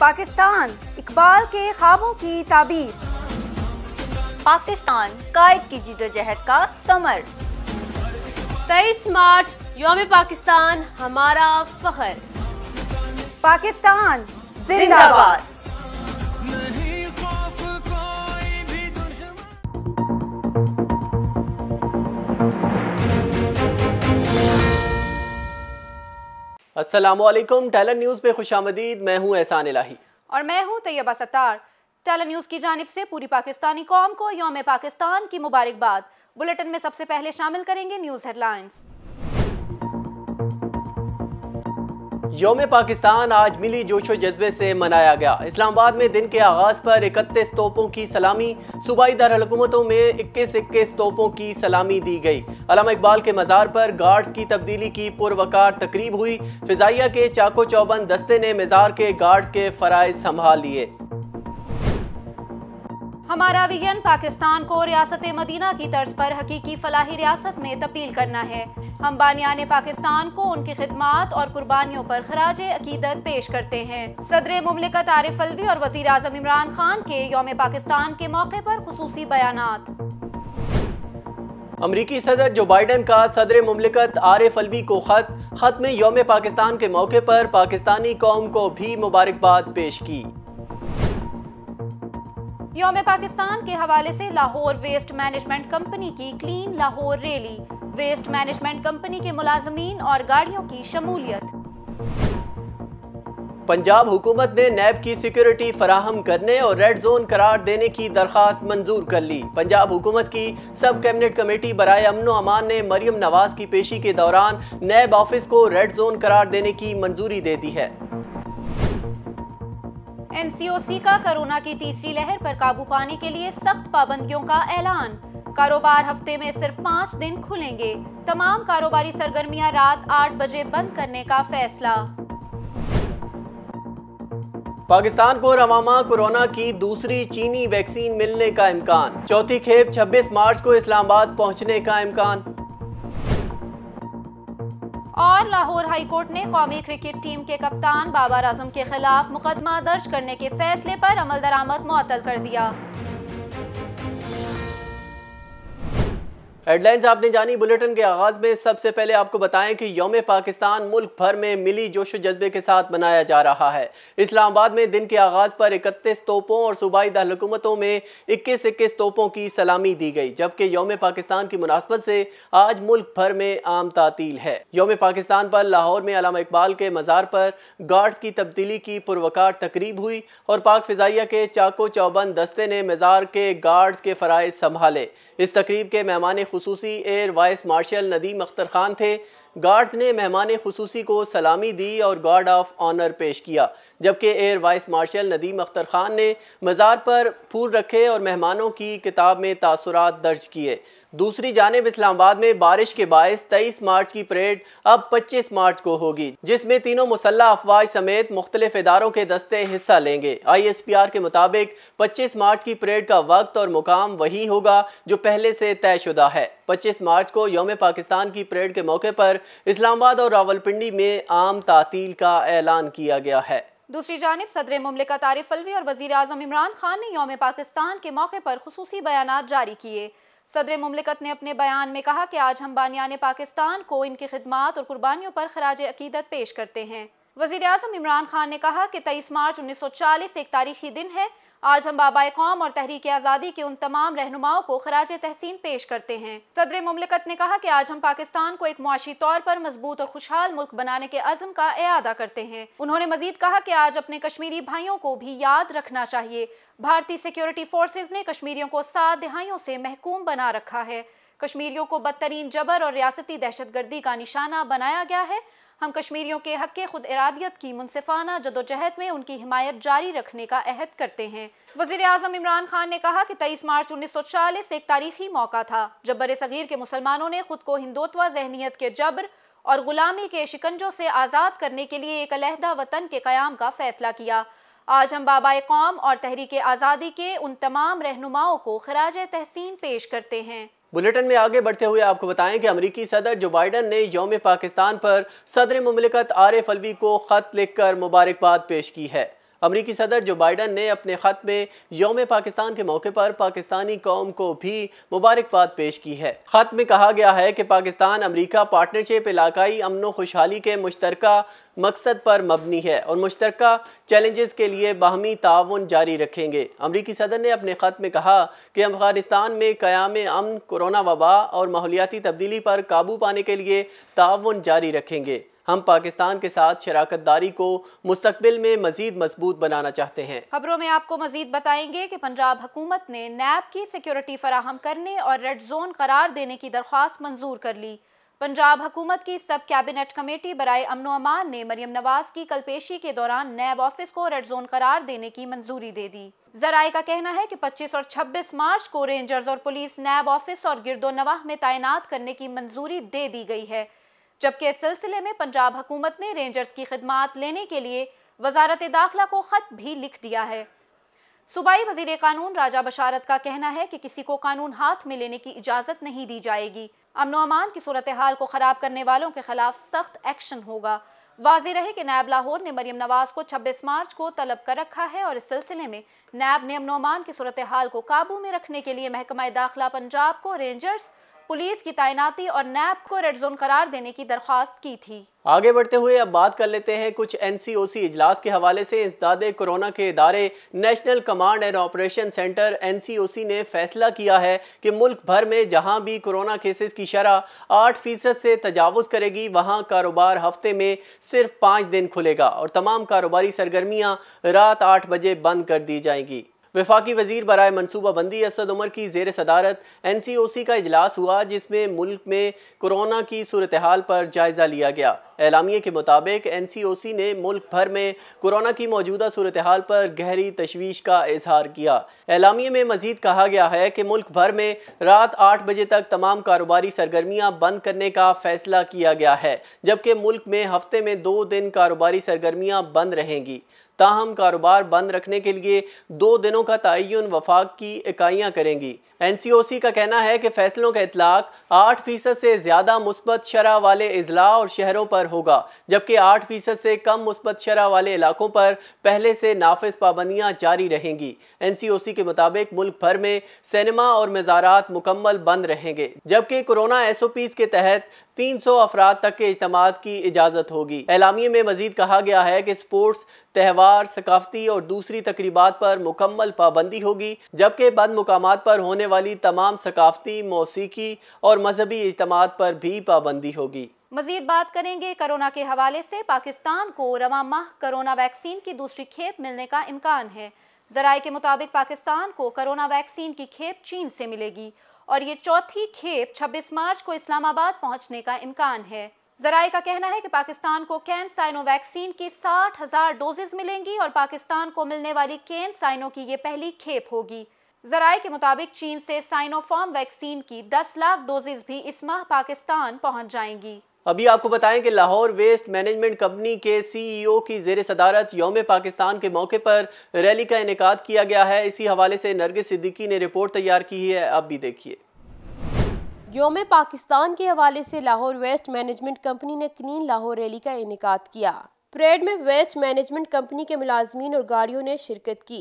पाकिस्तान इकबाल के खाबों की ताबीर। पाकिस्तान कायद की जिदोजहद का समर। तेईस मार्च योम पाकिस्तान हमारा फखर। पाकिस्तान जिंदाबाद। असलम टैलेंट न्यूज़ में खुश आमदीद मैं हूँ एहसान इलाही। और मैं हूँ तैयबा सत्तार। टैलेंट न्यूज़ की जानब से पूरी पाकिस्तानी कौम को योम पाकिस्तान की मुबारकबाद। बुलेटिन में सबसे पहले शामिल करेंगे न्यूज़ हेडलाइंस। योम पाकिस्तान आज मिली जोशो जज्बे से मनाया गया। इस्लामाबाद में दिन के आगाज़ पर इकतीस तोपों की सलामी, सूबाई दारकूमतों में इक्कीस इक्कीस तोपों की सलामी दी गई। अलामा इकबाल के मज़ार पर गार्ड्स की तब्दीली की पुरवकार तकरीब हुई। फिजाइया के चाको चौबंद दस्ते ने मज़ार के गार्ड्स के फ़राइज संभाल लिए। हमारा विजन पाकिस्तान को रियासत मदीना की तर्ज पर हकीकी फलाही रियासत में तब्दील करना है। हम बानियान पाकिस्तान को उनकी खिदमात और कुर्बानियों पर खराज अकीदत पेश करते हैं। सदर मुमलिकत आरिफ अलवी और वज़ीर अजम इमरान खान के योम पाकिस्तान के मौके पर खसूसी बयान अमरीकी सदर जो बाइडन का सदर मुमलिकत आरिफ अलवी को खत खत में योम पाकिस्तान के मौके पर पाकिस्तानी कौम को भी मुबारकबाद पेश की। योम पाकिस्तान के हवाले से लाहौर वेस्ट मैनेजमेंट कंपनी की clean Lahore rally. Waste management company के मुलाजमीन और गाड़ियों की शमूलियत। पंजाब हुकूमत ने नैब की सिक्योरिटी फराहम करने और रेड जोन करार देने की दरखास्त मंजूर कर ली। पंजाब हुकूमत की सब कैबिनेट कमेटी बरए अमन अमान ने मरियम नवाज़ की पेशी के दौरान नैब ऑफ़िस को रेड जोन करार देने की मंजूरी दे दी है। एनसीओसी का कोरोना की तीसरी लहर पर काबू पाने के लिए सख्त पाबंदियों का ऐलान। कारोबार हफ़्ते में सिर्फ़ पाँच दिन खुलेंगे। तमाम कारोबारी सरगर्मियाँ रात आठ बजे बंद करने का फैसला। पाकिस्तान को रवामा कोरोना की दूसरी चीनी वैक्सीन मिलने का इम्कान। चौथी खेप 26 मार्च को इस्लामाबाद पहुँचने का इम्कान। और लाहौर हाईकोर्ट ने कौमी क्रिकेट टीम के कप्तान बाबर आज़म के खिलाफ मुकदमा दर्ज करने के फैसले पर अमल दरामद मुअतल कर दिया। हेडलाइंस आपने जानी बुलेटिन के आगाज़ में सबसे पहले आपको बताएँ कि योम पाकिस्तान मुल्क भर में मिली जोश जज्बे के साथ मनाया जा रहा है। इस्लामाबाद में दिन के आगाज़ पर इकतीस तोपों और सूबाई दारकूमतों में इक्कीस इक्कीस तोपों की सलामी दी गई, जबकि योम पाकिस्तान की मुनासबत से आज मुल्क भर में आम तातील है। योम पाकिस्तान पर लाहौर में अलामा इकबाल के मज़ार पर गार्ड्स की तब्दीली की पुरवकार तकरीब हुई और पाक फिजाइया के चाको चौबंद दस्ते ने मज़ार के गार्ड्स के फ़राइज संभाले। इस तकरीब के मेहमान खसूसी air vice marshal Nadeem Akhtar Khan थे। गार्ड्स ने मेहमान खसूसी को सलामी दी और गार्ड ऑफ़ ऑनर पेश किया, जबकि air vice marshal Nadeem Akhtar Khan ने मज़ार पर फूल रखे और मेहमानों की किताब में तासुरात दर्ज किए। दूसरी जानब इस्लामाबाद में बारिश के बायस तेईस मार्च की परेड अब पच्चीस मार्च को होगी, जिसमें तीनों मुसल्ह अफवाज समेत मुख्तलिफ़ इदारों के दस्ते हिस्सा लेंगे। आई एस पी आर के मुताबिक पच्चीस मार्च की परेड का वक्त और मुकाम वही होगा जो पहले से तयशुदा है। पच्चीस मार्च को योम पाकिस्तान की परेड के मौके पर इस्लामाबाद और रावलपिंडी में आम तातील का ऐलान किया गया है। दूसरी जानब, सदर ममलिकत आरिफ अलवी और वजी अजम इमरान खान ने योम पाकिस्तान के मौके पर खसूसी बयान जारी किए। सदर ममलिकत ने अपने बयान में कहा कि आज हम बानियान पाकिस्तान को इनकी खिदमत और कुर्बानियों पर खराज अकीदत पेश करते हैं। वज़ीर अजम इमरान खान ने कहा कि तेईस मार्च उन्नीस सौ चालीस एक तारीखी दिन है। आज हम बाबा कौम और तहरीक आज़ादी के उन तमाम रहनुमाओं को खराज तहसीन पेश करते हैं। सदर ममलिकत ने कहा कि आज हम पाकिस्तान को एक मुआशी तौर पर मज़बूत और खुशहाल मुल्क बनाने के अज़म का अदा करते हैं। उन्होंने मजीद कहा कि आज अपने कश्मीरी भाइयों को भी याद रखना चाहिए। भारतीय सिक्योरिटी फोर्सेज ने कश्मीरियों को सात दिहाइयों से महकूम बना रखा है। कश्मीरियों को बदतरीन जबर और रियासती दहशत गर्दी का निशाना बनाया गया है। हम कश्मीरियों के हक के खुद इरादियत की मुनसिफाना जदोजहद में उनकी हिमायत जारी रखने का अहद करते हैं। वज़ीर अजम इमरान खान ने कहा कि तेईस मार्च उन्नीस सौ चालीस एक तारीखी मौका था। जब बर सग़ीर के मुसलमानों ने खुद को हिंदुत्व जहनीत के जबर और गुलामी के शिकंजों से आज़ाद करने के लिए एक अलहदा वतन के क़्याम का फैसला किया। आज हम बाबा कौम और तहरीक आज़ादी के उन तमाम रहनुमाओं को खराज तहसीन पेश करते हैं। बुलेटिन में आगे बढ़ते हुए आपको बताएँ कि अमरीकी सदर जो बाइडन ने योम पाकिस्तान पर सदर ममलिकत आरिफ अलवी को ख़त लिखकर मुबारकबाद पेश की है। अमरीकी सदर जो बाइडन ने अपने ख़त में योम पाकिस्तान के मौके पर पाकिस्तानी कौम को भी मुबारकबाद पेश की है। ख़त में कहा गया है कि पाकिस्तान अमरीका पार्टनरशिप, इलाकाई अमन खुशहाली के मुश्तर मकसद पर मबनी है और मुश्तर चैलेंजेस के लिए बाहमी ताउन जारी रखेंगे। अमरीकी सदर ने अपने ख़त में कहा कि अफ़गानिस्तान में क़याम अमन, कोरोना वबा और माहौलियाती तब्दीली पर काबू पाने के लिए ताउन जारी रखेंगे। हम पाकिस्तान के साथ शराकत दारी को मुस्तबिल में मजीद मज़बूत बनाना चाहते हैं। खबरों में आपको मजीद बताएँगे कि पंजाब हुकूमत ने नैब की सिक्योरिटी फराहम करने और रेड जोन करार देने की दरख्वास्त मंजूर कर ली। पंजाब हुकूमत की सब कैबिनेट कमेटी बरए अमन अमान ने मरियम नवाज़ की कल पेशी के दौरान नैब ऑफ़िस को रेड जोन करार देने की मंजूरी दे दी। जराये का कहना है कि 25 और 26 मार्च को रेंजर्स और पुलिस नैब ऑफ़िस और गिरदो नवाह में तैनात करने की मंजूरी दे दी गई है। जबकि इस सिलसिले में पंजाब हुकूमत ने रेंजर्स की खदमात लेने के लिए वजारत दाखिला को ख़त भी लिख दिया है। सूबाई वज़ीर कानून राजा बशारत का कहना है कि किसी को कानून हाथ में लेने की इजाज़त नहीं दी जाएगी। अमन अमान की सूरत हाल को ख़राब करने वालों के खिलाफ सख्त एक्शन होगा। वाजी रहे कि नैब लाहौर ने मरियम नवाज़ को 26 मार्च को तलब कर रखा है और इस सिलसिले में नैब ने अमन अमान की सूरत हाल को काबू में रखने के लिए महकमा दाखिला पंजाब को रेंजर्स पुलिस की तैनाती और नैब को रेड जोन करार देने की दरख्वास्त की थी। आगे बढ़ते हुए अब बात कर लेते हैं कुछ एन सी ओ सी इजलास के हवाले से। इंसदाद कोरोना के इदारे national command and operation centre N C O C ने फैसला किया है कि मुल्क भर में जहाँ भी कोरोना केसेस की शरह आठ फ़ीसद से तजावज़ करेगी, वहाँ कारोबार हफ़्ते में सिर्फ़ पाँच दिन खुलेगा और तमाम कारोबारी सरगर्मियाँ रात आठ बजे बंद कर दी जाएँगी। वफाकी वज़ीर बरए मनसूबा बंदी असद उमर की जेर सदारत। एन सी ओ सी का अजलास हुआ, जिसमें मुल्क में कोरोना की सूरत हाल पर जायज़ा लिया गया। एलामिया के मुताबिक एन सी ओ सी ने मुल्क भर में कोरोना की मौजूदा सूरत हाल पर गहरी तशवीश का इजहार किया। एलामिया में मजीद कहा गया है कि मुल्क भर में रात आठ बजे तक तमाम कारोबारी सरगर्मियाँ बंद करने का फैसला किया गया है, जबकि मुल्क में हफ़्ते में दो दिन कारोबारी सरगर्मियाँ बंद रहेंगी। ताहम कारोबार बंद रखने के लिए दो दिनों का तयन वफाक की इकाइयाँ करेंगी। एन सी ओ सी का कहना है कि फैसलों का इतलाक आठ फ़ीसद से ज़्यादा मुस्बत शरह वाले अजला और शहरों पर होगा, जबकि आठ फ़ीसद से कम मुस्बत शरह वाले इलाकों पर पहले से नाफिज पाबंदियाँ जारी रहेंगी। एन सी ओ सी के मुताबिक मुल्क भर में सिनेमा और मज़ारात मुकम्मल बंद रहेंगे, जबकि कोरोना एस ओ पीज़ के तहत तीन सौ अफराद तक के इजतम की इजाज़त होगी। एलामिया में मजीद कहा गया है कि स्पोर्ट्स त्यौहार सकाफती और दूसरी तकरीबा पर मुकम्मल पाबंदी होगी, जबकि बंद मुकाम पर होने वाली तमाम सकाफती, मौसीकी और मजहबी इजतम पर भी पाबंदी होगी। मजीद बात करेंगे कोरोना के हवाले से। पाकिस्तान को रवा माह कोरोना वैक्सीन की दूसरी खेप मिलने का इम्कान है। जराये के मुताबिक पाकिस्तान को कोरोना वैक्सीन की खेप चीन से मिलेगी और ये चौथी खेप 26 मार्च को इस्लामाबाद पहुँचने का इम्कान है। जराये का कहना है कि पाकिस्तान को कैन साइनो वैक्सीन की साठ हज़ार डोजेज मिलेंगी और पाकिस्तान को मिलने वाली कैन साइनो की ये पहली खेप होगी। जराये के मुताबिक चीन से साइनोफॉर्म वैक्सीन की 10 लाख डोजेज भी इस माह पाकिस्तान पहुँच जाएँगी। अभी आपको बताएँ कि लाहौर वेस्ट मैनेजमेंट कंपनी के सीईओ की जेर सदारत योम पाकिस्तान के मौके पर रैली का इनका किया गया है। इसी हवाले से नरगिस सिद्दीकी ने रिपोर्ट तैयार की है। अब भी देखिए। योम पाकिस्तान के हवाले से लाहौर वेस्ट मैनेजमेंट कंपनी ने क्लीन लाहौर रैली का इनका किया। परेड में वेस्ट मैनेजमेंट कंपनी के मुलाजमीन और गाड़ियों ने शिरकत की।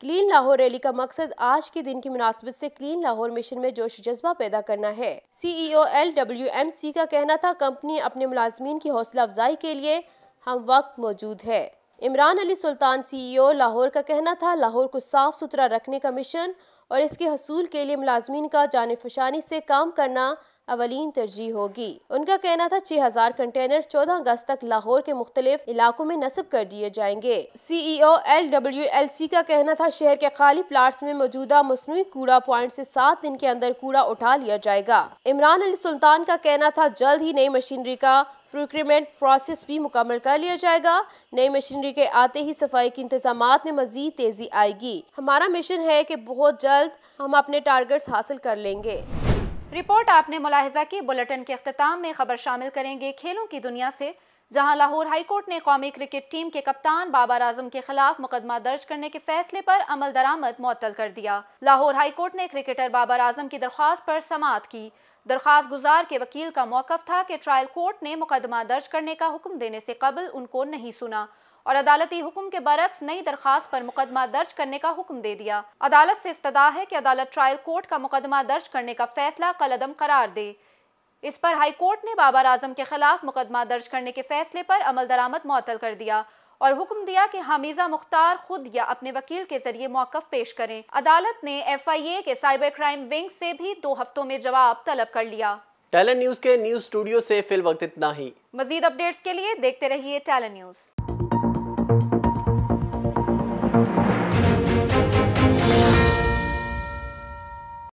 क्लीन लाहौर रैली का मकसद आज के दिन की मुनासिबत से क्लीन लाहौर मिशन में जोश जज्बा पैदा करना है। CEO L W M C का कहना था, कंपनी अपने मुलाजमीन की हौसला अफजाई के लिए हम वक्त मौजूद है। इमरान अली सुल्तान सीईओ लाहौर का कहना था, लाहौर को साफ़ सुथरा रखने का मिशन और इसके हसूल के लिए मुलाजमीन का जान फशानी से काम करना अवलीन तरजीह होगी। उनका कहना था, छह हज़ार कंटेनर चौदह अगस्त तक लाहौर के मुख्तलिफ़ इलाकों में नस्ब कर दिए जाएँगे। C E O L W L C का कहना था, शहर के खाली प्लाट्स में मौजूदा मसनू कूड़ा पॉइंट से सात दिन के अंदर कूड़ा उठा लिया जाएगा। इमरान अली सुल्तान का कहना था, जल्द ही नई मशीनरी का प्रोक्रीमेंट प्रोसेस भी मुकम्मल कर लिया जाएगा। नई मशीनरी के आते ही सफ़ाई के इंतज़ाम में मजीद तेज़ी आएगी। हमारा मिशन है कि बहुत जल्द हम अपने टारगेट्स हासिल कर लेंगे। रिपोर्ट आपने मुलाहजा की बुलेटिन के अख्ताम में खबर शामिल करेंगे खेलों की दुनिया से, जहाँ लाहौर हाईकोर्ट ने कौमी क्रिकेट टीम के कप्तान बाबर आज़म के खिलाफ मुकदमा दर्ज करने के फैसले पर अमल दरामद मुअत्तल कर दिया। लाहौर हाईकोर्ट ने क्रिकेटर बाबर आज़म की दरख्वास्त पर समात की। दरख्वास्त गुजार के वकील का मौकफ था कि ट्रायल कोर्ट ने मुकदमा दर्ज करने का हुक्म देने से कबल उनको नहीं सुना और अदालती हुक्म के बरक्स नई दरखास्त पर मुकदमा दर्ज करने का हुक्म दे दिया। अदालत से इस्तदा है कि अदालत ट्रायल कोर्ट का मुकदमा दर्ज करने का फैसला कलदम करार दे। इस पर हाई कोर्ट ने बाबर आज़म के खिलाफ मुकदमा दर्ज करने के फैसले पर अमल दरामद मअतल कर दिया और हुक्म दिया कि हामिजा मुख्तार खुद या अपने वकील के ज़रिए मौकफ पेश करें। अदालत ने एफ़ आई ए के साइबर क्राइम विंग से भी दो हफ्तों में जवाब तलब कर लिया। टैलेंट न्यूज़ के न्यूज़ स्टूडियो ऐसी फिल वक्त इतना ही। मजीद अपडेट्स के लिए देखते रहिए टैलेंट न्यूज़।